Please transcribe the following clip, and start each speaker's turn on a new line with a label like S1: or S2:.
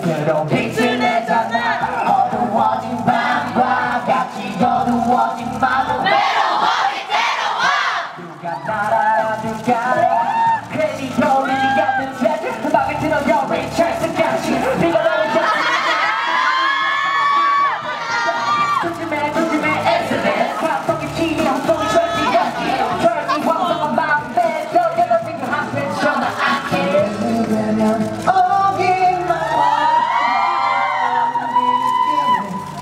S1: Pizza, there's a man, all the watching, bam, bam, got you, you're the watching, bam, bam.